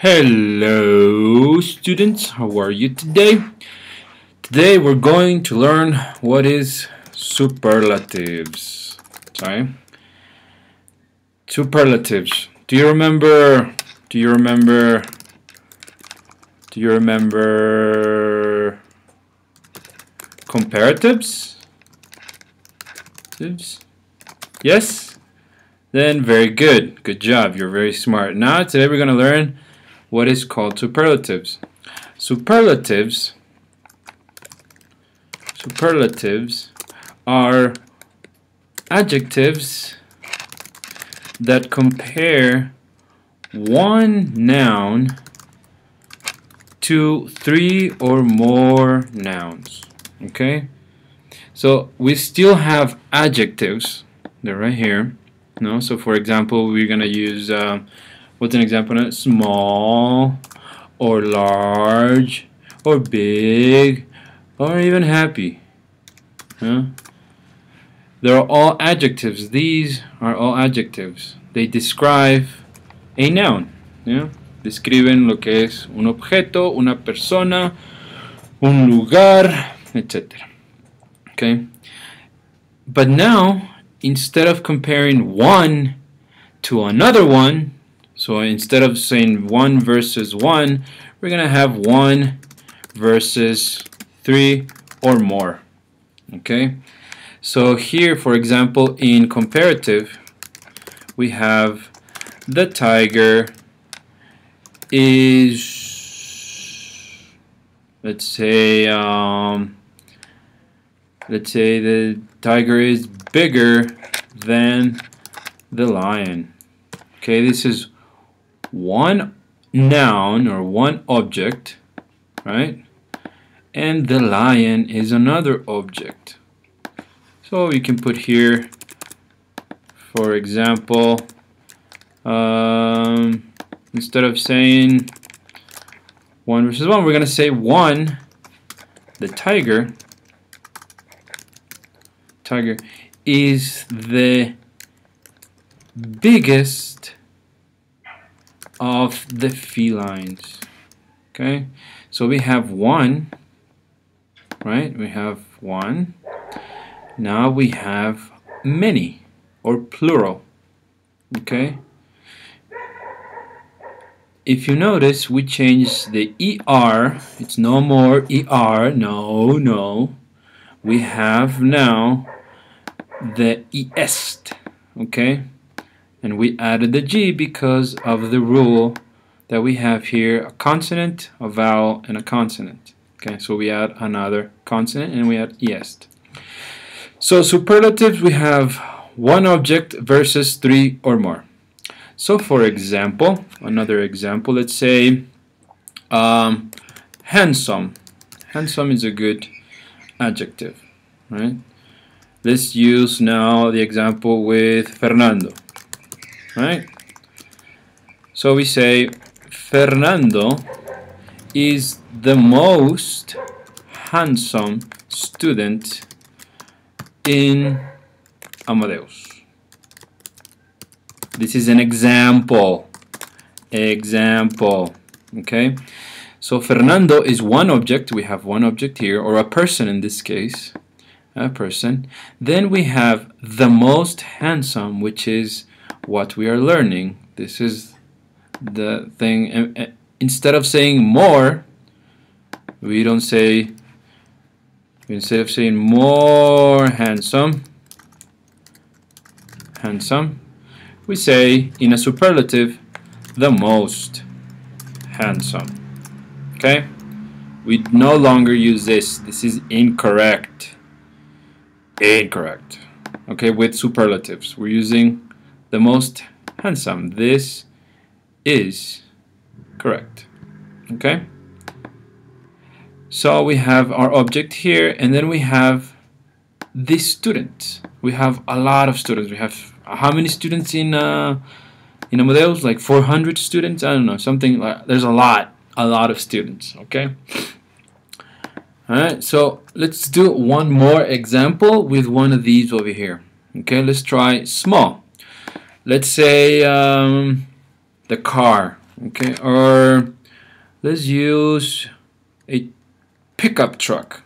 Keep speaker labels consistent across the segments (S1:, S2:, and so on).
S1: Hello students, how are you today? Today we're going to learn what is superlatives. Sorry. Superlatives. Do you remember do you remember do you remember comparatives? Yes? Then very good. Good job. You're very smart. Now today we're going to learn what is called superlatives. Superlatives superlatives are adjectives that compare one noun to three or more nouns. Okay? So we still have adjectives. They're right here. No? So for example, we're going to use uh, What's an example? Small or large or big or even happy. Huh? They're all adjectives. These are all adjectives. They describe a noun. Yeah? Describen lo que es un objeto, una persona, un lugar, etc. Okay? But now, instead of comparing one to another one, so instead of saying 1 versus 1, we're going to have 1 versus 3 or more. Okay? So here, for example, in comparative, we have the tiger is, let's say, um, let's say the tiger is bigger than the lion. Okay, this is one noun or one object, right? And the lion is another object. So we can put here, for example, um, instead of saying 1 versus 1, we're going to say 1, the tiger, tiger is the biggest of the felines. Okay, so we have one, right? We have one. Now we have many or plural. Okay. If you notice, we changed the ER. It's no more ER. No, no. We have now the EST. Okay and we added the G because of the rule that we have here a consonant, a vowel, and a consonant. Okay, so we add another consonant and we add est. So superlatives we have one object versus three or more. So for example, another example, let's say um, handsome. Handsome is a good adjective, right? Let's use now the example with Fernando right? So we say Fernando is the most handsome student in Amadeus. This is an example. Example. Okay? So Fernando is one object. We have one object here, or a person in this case. A person. Then we have the most handsome, which is what we are learning. This is the thing. Instead of saying more, we don't say, instead of saying more handsome, handsome, we say in a superlative, the most handsome. Okay? We no longer use this. This is incorrect. Incorrect. Okay, with superlatives. We're using the most handsome. This is correct. Okay? So we have our object here, and then we have the student. We have a lot of students. We have how many students in uh, in Amadeus? Like 400 students? I don't know, something like. There's a lot, a lot of students. Okay. All right. So let's do one more example with one of these over here. Okay. Let's try small let's say um, the car Okay, or let's use a pickup truck.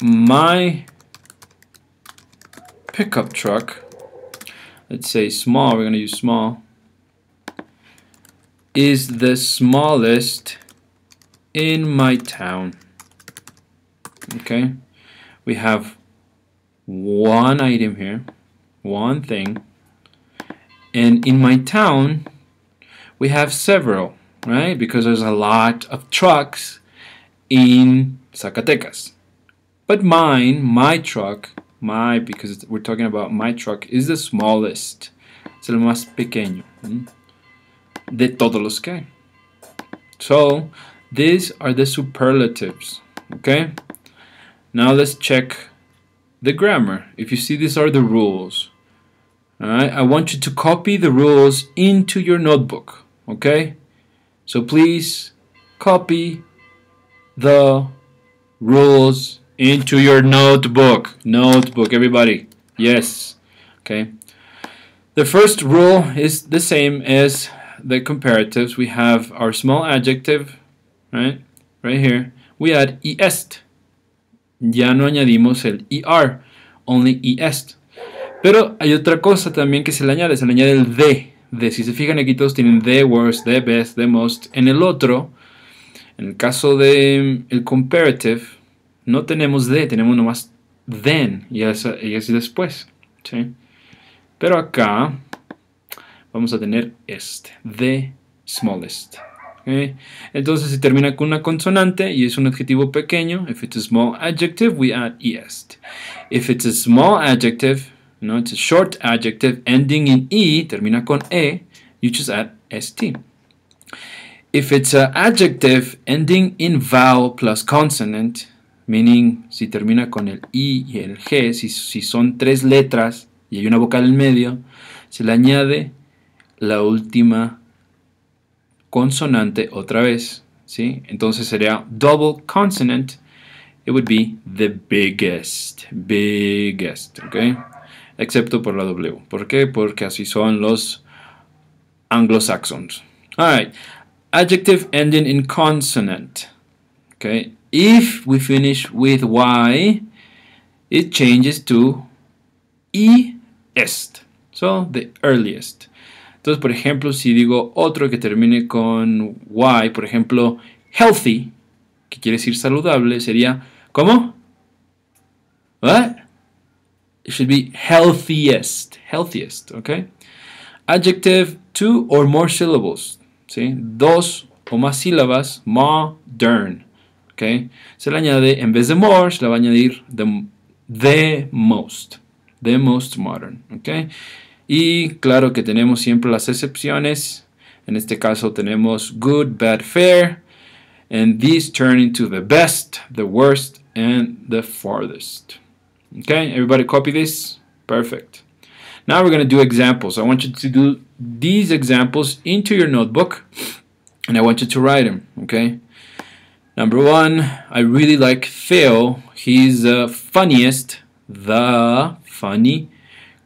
S1: My pickup truck, let's say small, we're going to use small, is the smallest in my town. Okay, we have one item here, one thing, and in my town we have several, right? Because there's a lot of trucks in Zacatecas. But mine, my truck, my, because we're talking about my truck, is the smallest. Es el más pequeño mm, de todos los que. So, these are the superlatives, okay? Now let's check the grammar. If you see these are the rules, all right? I want you to copy the rules into your notebook, okay? So please copy the rules into your notebook. Notebook, everybody. Yes. Okay. The first rule is the same as the comparatives. We have our small adjective, right? Right here. We add est. Ya no añadimos el er, only est. Pero hay otra cosa también que se le añade, se le añade el de. de si se fijan aquí todos tienen the worst, the best, the most. En el otro, en el caso de el comparative, no tenemos de, tenemos nomás then y así, después. ¿sí? Pero acá vamos a tener este, the smallest. Entonces, si termina con una consonante y es un adjetivo pequeño, if it's a small adjective, we add est. If it's a small adjective, no, it's a short adjective ending in e, termina con e, you just add st. If it's an adjective ending in vowel plus consonant, meaning si termina con el i y el g, si, si son tres letras y hay una vocal en medio, se le añade la última consonante otra vez, ¿sí? Entonces sería double consonant, it would be the biggest, biggest, okay? Excepto por la W. ¿Por qué? Porque así son los anglo-saxons. Alright, adjective ending in consonant, okay? If we finish with Y, it changes to E est. So, the earliest. Entonces, por ejemplo, si digo otro que termine con Y, por ejemplo, healthy, que quiere decir saludable, sería, ¿cómo? What? It should be healthiest, healthiest, okay? Adjective, two or more syllables, ¿sí? Dos o más sílabas, modern, okay? Se le añade, en vez de more, se le va a añadir the, the most, the most modern, okay? Y claro que tenemos siempre las excepciones. En este caso tenemos good, bad, fair. And these turn into the best, the worst, and the farthest. Okay, everybody copy this? Perfect. Now we're going to do examples. I want you to do these examples into your notebook and I want you to write them, okay? Number one, I really like Phil. He's the funniest, the funny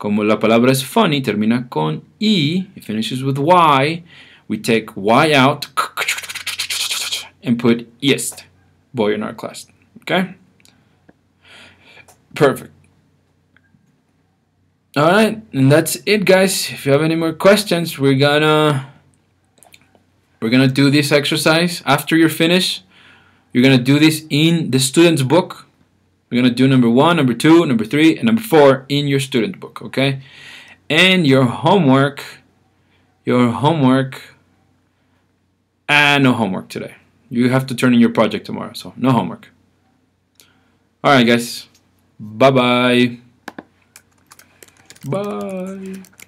S1: Como la palabra es funny, termina con E, it finishes with Y, we take Y out and put est, boy in our class. Okay? Perfect. Alright, and that's it guys. If you have any more questions, we're gonna we're gonna do this exercise after you're finished. You're gonna do this in the student's book we're going to do number one, number two, number three, and number four in your student book, okay? And your homework, your homework, and no homework today. You have to turn in your project tomorrow, so no homework. Alright, guys. Bye-bye. Bye. -bye. Bye.